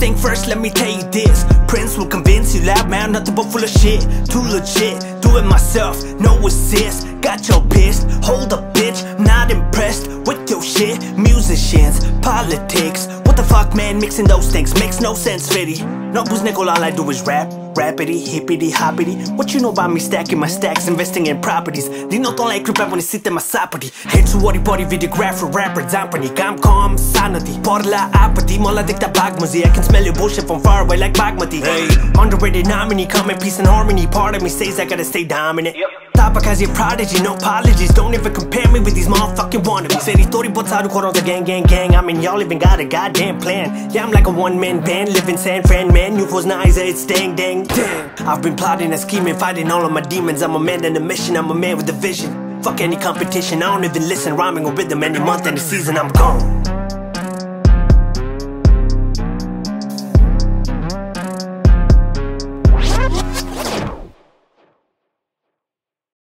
thing first, let me tell you this. Prince will convince you loud man, nothing but full of shit. Too legit, do it myself, no assist. Got your pissed, hold up bitch Not impressed with your shit. Musicians, politics man, mixing those things makes no sense fitty. No booze nickel, all I do is rap. Rappity, hippity, hoppity. What you know about me stacking my stacks Investing in properties? Di något like krypa ni sitter my sapati Head to what body videographer rapper Zampani I'm calm, sanity. Parla apathy. Måla dikta bagmazi. I can smell your bullshit from far away like Bagmati. Hey, underrated nominee Come in peace and harmony. Part of me says I gotta stay dominant. Tapa cause you're prodigy, no apologies. Don't even compare me with these motherfucking wannabes. Say these storyboards out of the gang, gang, gang. I mean y'all even got a goddamn plan. Yeah, I'm like a one-man band living in San Fran, man. You was nice, it's dang, dang, dang. I've been plotting and scheming Fighting all of my demons. I'm a man in a mission I'm a man with a vision. Fuck any competition I don't even listen. Rhyming with rhythm Any month, any season I'm gone